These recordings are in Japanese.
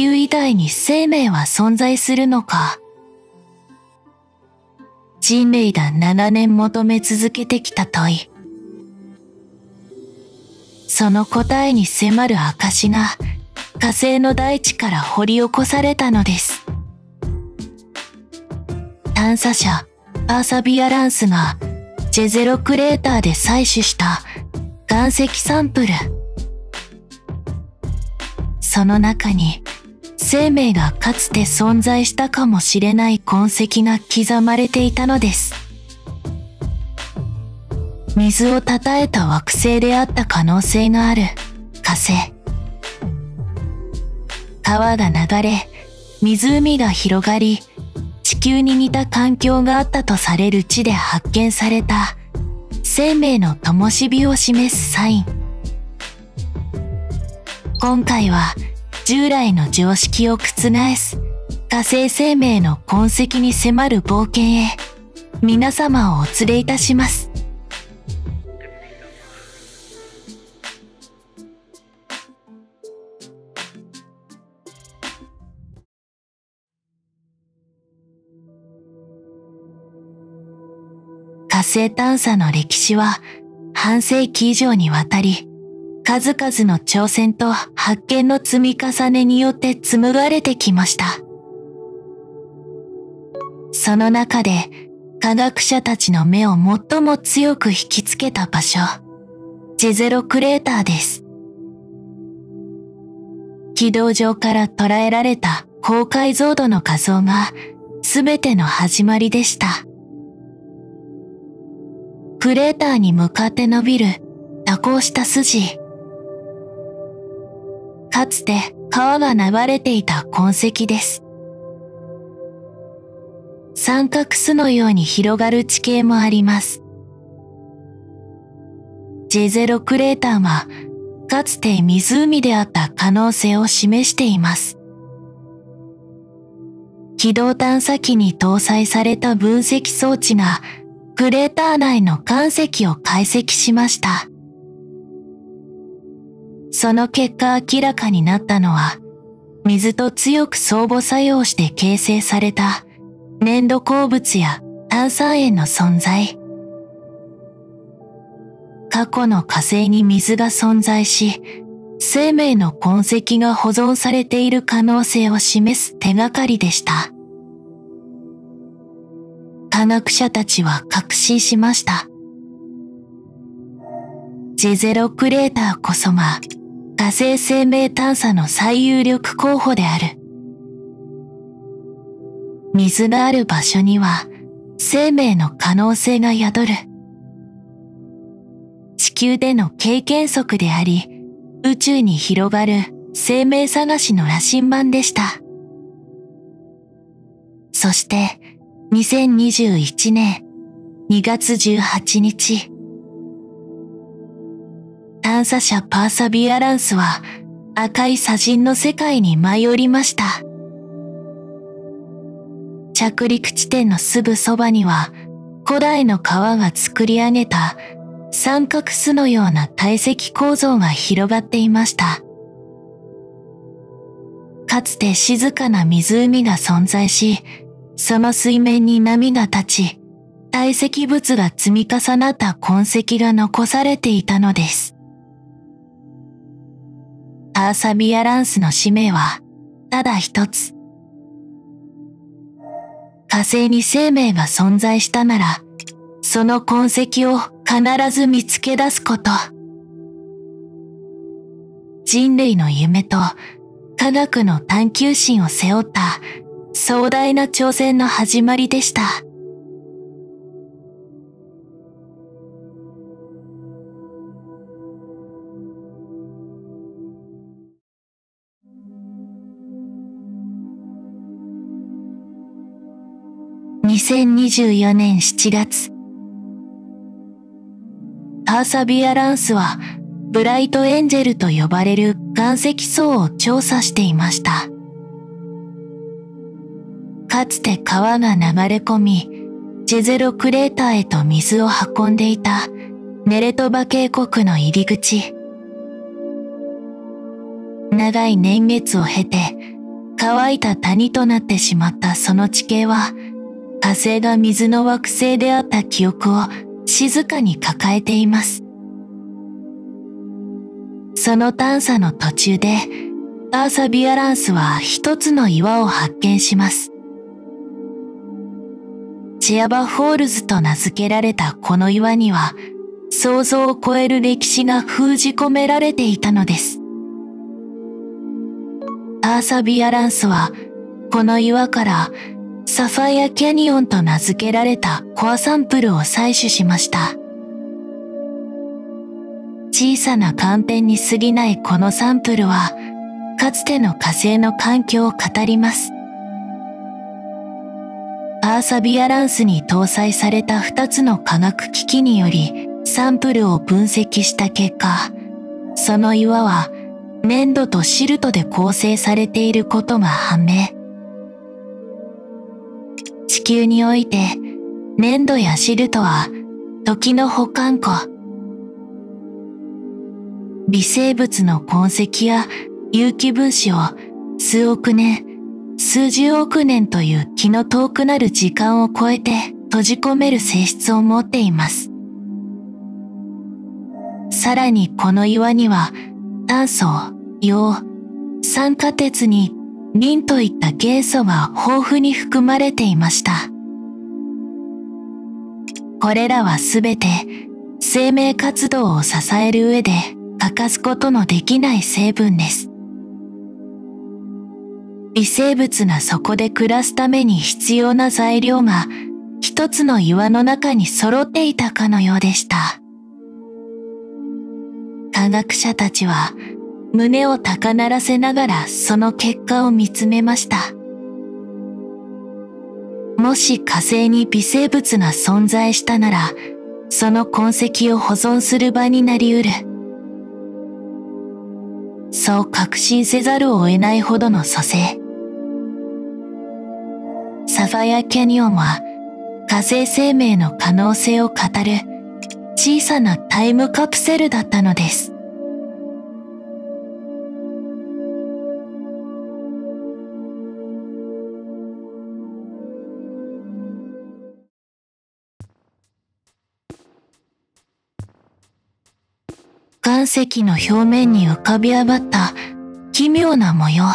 球以外に生命は存在するのか人類が長年求め続けてきた問い。その答えに迫る証が火星の大地から掘り起こされたのです。探査車パーサビアランスがジェゼロクレーターで採取した岩石サンプル。その中に生命がかつて存在したかもしれない痕跡が刻まれていたのです。水をたたえた惑星であった可能性がある火星。川が流れ、湖が広がり、地球に似た環境があったとされる地で発見された生命の灯火を示すサイン。今回は従来の常識を覆す火星生命の痕跡に迫る冒険へ皆様をお連れいたします。火星探査の歴史は半世紀以上にわたり数々の挑戦と発見の積み重ねによって紡がれてきました。その中で科学者たちの目を最も強く引きつけた場所、ジェゼロクレーターです。軌道上から捉えられた高解像度の画像が全ての始まりでした。クレーターに向かって伸びる蛇行した筋。かつて川が流れていた痕跡です。三角巣のように広がる地形もあります。ジェゼロクレーターはかつて湖であった可能性を示しています。軌道探査機に搭載された分析装置がクレーター内の岩石を解析しました。その結果明らかになったのは、水と強く相互作用して形成された粘土鉱物や炭酸塩の存在。過去の火星に水が存在し、生命の痕跡が保存されている可能性を示す手がかりでした。科学者たちは確信しました。ジゼロクレーターこそが火星生命探査の最有力候補である。水がある場所には生命の可能性が宿る。地球での経験則であり、宇宙に広がる生命探しの羅針盤でした。そして、2021年2月18日、探査車パーサビアランスは赤い砂塵の世界に舞い降りました。着陸地点のすぐそばには古代の川が作り上げた三角巣のような堆積構造が広がっていました。かつて静かな湖が存在し、その水面に波が立ち、堆積物が積み重なった痕跡が残されていたのです。パーサビアランスの使命は、ただ一つ。火星に生命が存在したなら、その痕跡を必ず見つけ出すこと。人類の夢と科学の探求心を背負った壮大な挑戦の始まりでした。2024年7月、パーサビアランスはブライトエンジェルと呼ばれる岩石層を調査していました。かつて川が流れ込み、ジェゼロクレーターへと水を運んでいたネレトバ渓谷の入り口。長い年月を経て、乾いた谷となってしまったその地形は、火星が水の惑星であった記憶を静かに抱えています。その探査の途中で、パーサビアランスは一つの岩を発見します。チェヤバフォールズと名付けられたこの岩には、想像を超える歴史が封じ込められていたのです。アーサビアランスは、この岩からサファイアキャニオンと名付けられたコアサンプルを採取しました。小さな寒天に過ぎないこのサンプルは、かつての火星の環境を語ります。アーサビアランスに搭載された2つの科学機器によりサンプルを分析した結果、その岩は粘土とシルトで構成されていることが判明。地球において粘土やシルトは時の保管庫。微生物の痕跡や有機分子を数億年、数十億年という気の遠くなる時間を超えて閉じ込める性質を持っています。さらにこの岩には炭素、硫黄、酸化鉄にリンといった元素が豊富に含まれていました。これらはすべて生命活動を支える上で欠かすことのできない成分です。微生物がそこで暮らすために必要な材料が一つの岩の中に揃っていたかのようでした。科学者たちは胸を高鳴らせながらその結果を見つめました。もし火星に微生物が存在したなら、その痕跡を保存する場になり得る。そう確信せざるを得ないほどの蘇生。サファイアキャニオンは火星生命の可能性を語る小さなタイムカプセルだったのです。岩石の表面に浮かび上がった奇妙な模様。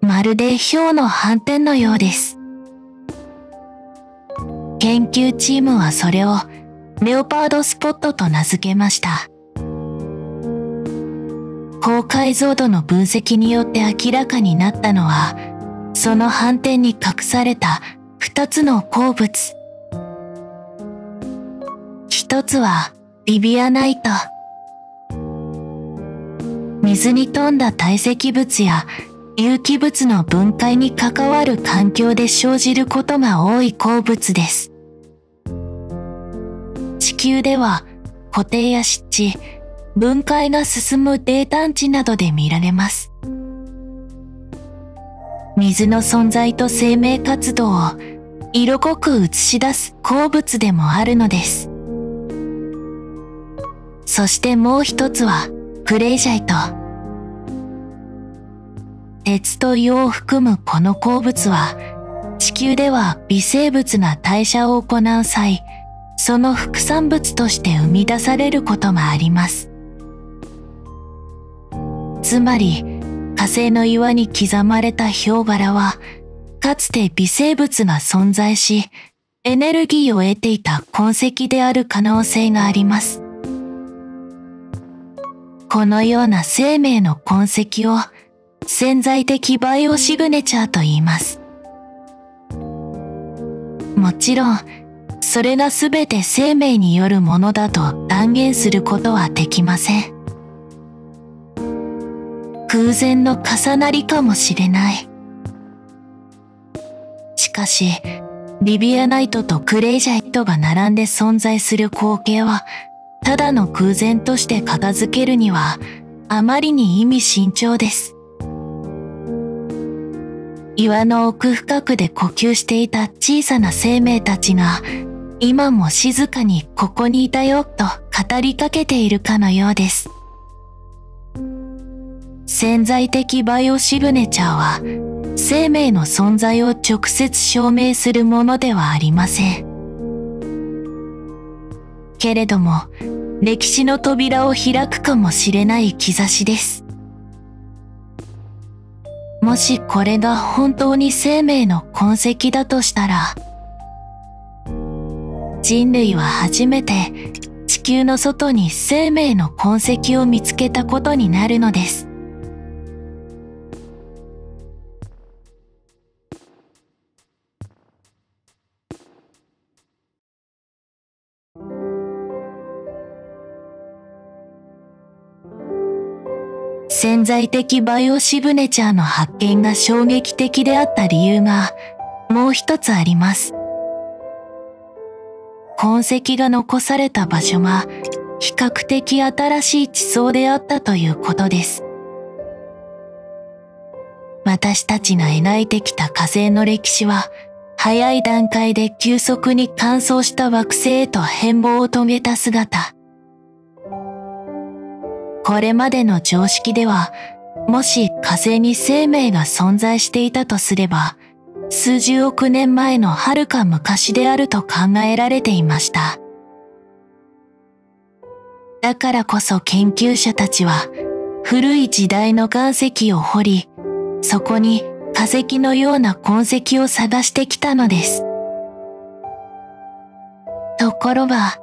まるで氷の斑点のようです。研究チームはそれをレオパードスポットと名付けました。高解像度の分析によって明らかになったのは、その斑点に隠された二つの鉱物。一つはビビアナイト。水に富んだ堆積物や有機物の分解に関わる環境で生じることが多い鉱物です。地球では固定や湿地、分解が進む泥炭地などで見られます。水の存在と生命活動を色濃く映し出す鉱物でもあるのです。そしてもう一つはクレイジャイト。鉄と硫を含むこの鉱物は地球では微生物が代謝を行う際、その副産物として生み出されることがあります。つまり火星の岩に刻まれた氷柄はかつて微生物が存在しエネルギーを得ていた痕跡である可能性があります。このような生命の痕跡を潜在的バイオシグネチャーと言います。もちろん、それが全て生命によるものだと断言することはできません。偶然の重なりかもしれない。しかし、ビビアナイトとクレイジャイトが並んで存在する光景はただの空前として片付けるにはあまりに意味慎重です。岩の奥深くで呼吸していた小さな生命たちが今も静かにここにいたよと語りかけているかのようです。潜在的バイオシグネチャーは生命の存在を直接証明するものではありません。けれども、歴史の扉を開くかもしれない兆しです。もしこれが本当に生命の痕跡だとしたら、人類は初めて地球の外に生命の痕跡を見つけたことになるのです。潜在的バイオシグネチャーの発見が衝撃的であった理由がもう一つあります。痕跡が残された場所が比較的新しい地層であったということです。私たちが描いてきた火星の歴史は早い段階で急速に乾燥した惑星へと変貌を遂げた姿。これまでの常識では、もし火星に生命が存在していたとすれば、数十億年前の遥か昔であると考えられていました。だからこそ研究者たちは、古い時代の岩石を掘り、そこに化石のような痕跡を探してきたのです。ところが、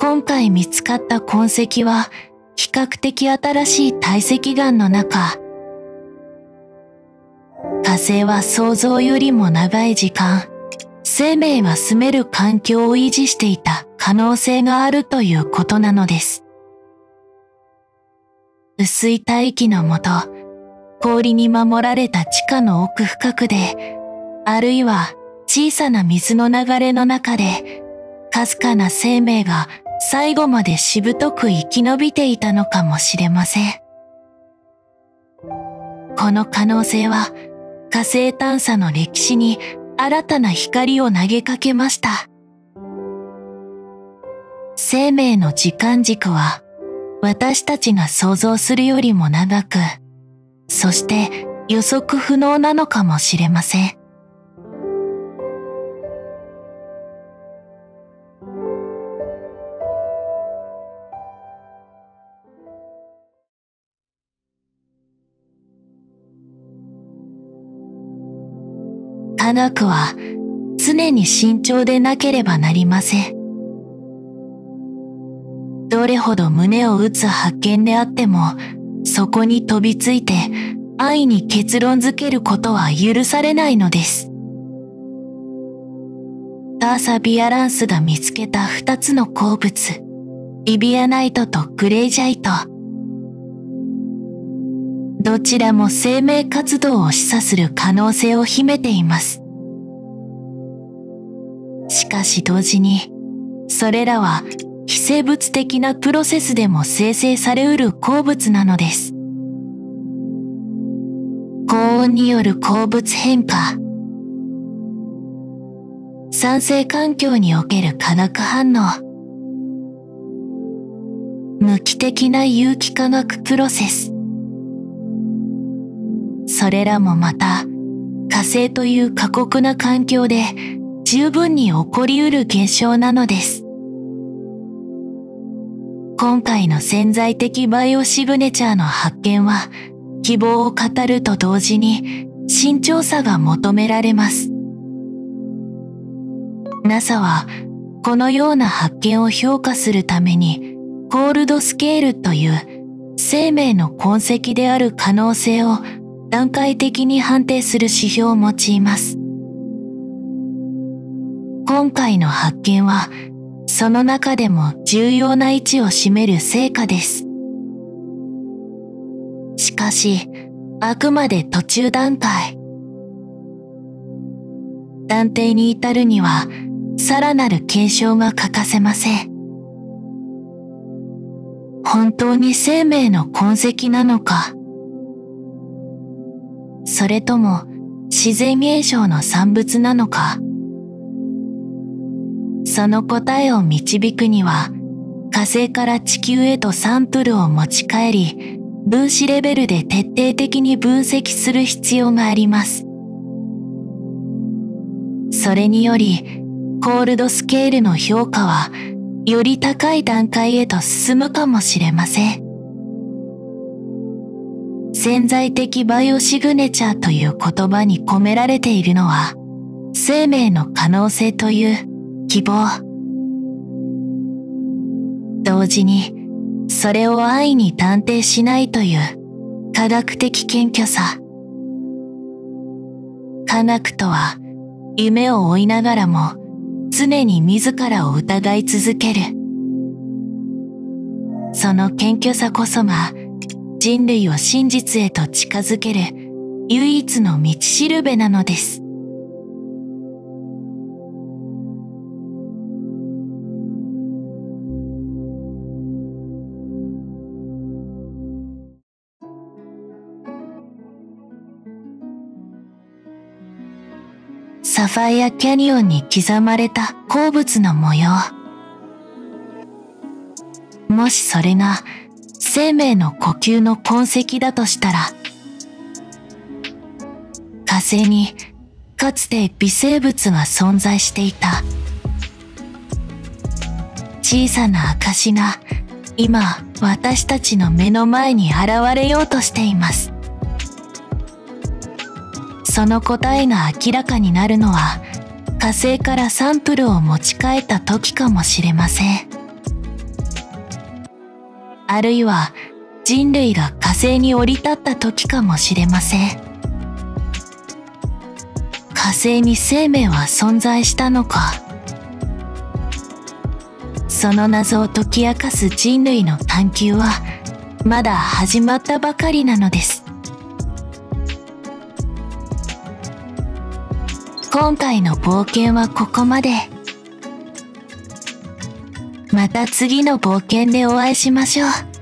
今回見つかった痕跡は比較的新しい堆積岩の中、火星は想像よりも長い時間、生命が住める環境を維持していた可能性があるということなのです。薄い大気のもと、氷に守られた地下の奥深くで、あるいは小さな水の流れの中で、かすかな生命が最後までしぶとく生き延びていたのかもしれません。この可能性は火星探査の歴史に新たな光を投げかけました。生命の時間軸は私たちが想像するよりも長く、そして予測不能なのかもしれません。科学は常に慎重でなければなりません。どれほど胸を打つ発見であっても、そこに飛びついて愛に結論づけることは許されないのです。ターサ・ビアランスが見つけた二つの鉱物、リビアナイトとグレイジャイト。どちらも生命活動を示唆する可能性を秘めています。しかし同時に、それらは非生物的なプロセスでも生成されうる鉱物なのです。高温による鉱物変化。酸性環境における化学反応。無機的な有機化学プロセス。それらもまた火星という過酷な環境で十分に起こりうる現象なのです。今回の潜在的バイオシグネチャーの発見は希望を語ると同時に慎重さが求められます。NASA はこのような発見を評価するためにコールドスケールという生命の痕跡である可能性を段階的に判定する指標を用います。今回の発見はその中でも重要な位置を占める成果です。しかし、あくまで途中段階。断定に至るには、さらなる検証が欠かせません。本当に生命の痕跡なのか、それとも自然現象の産物なのか、その答えを導くには、火星から地球へとサンプルを持ち帰り、分子レベルで徹底的に分析する必要があります。それにより、コールドスケールの評価は、より高い段階へと進むかもしれません。潜在的バイオシグネチャーという言葉に込められているのは、生命の可能性という希望。同時に、それを愛に断定しないという科学的謙虚さ。科学とは、夢を追いながらも、常に自らを疑い続ける。その謙虚さこそが、人類を真実へと近づける唯一の道しるべなのです。サファイアキャニオンに刻まれた鉱物の模様。もしそれが生命の呼吸の痕跡だとしたら、火星にかつて微生物が存在していた。小さな証が今私たちの目の前に現れようとしています。その答えが明らかになるのは火星からサンプルを持ち帰った時かもしれません。あるいは人類が火星に降り立った時かもしれません。火星に生命は存在したのかその謎を解き明かす人類の探求はまだ始まったばかりなのです。今回の冒険はここまで。また次の冒険でお会いしましょう。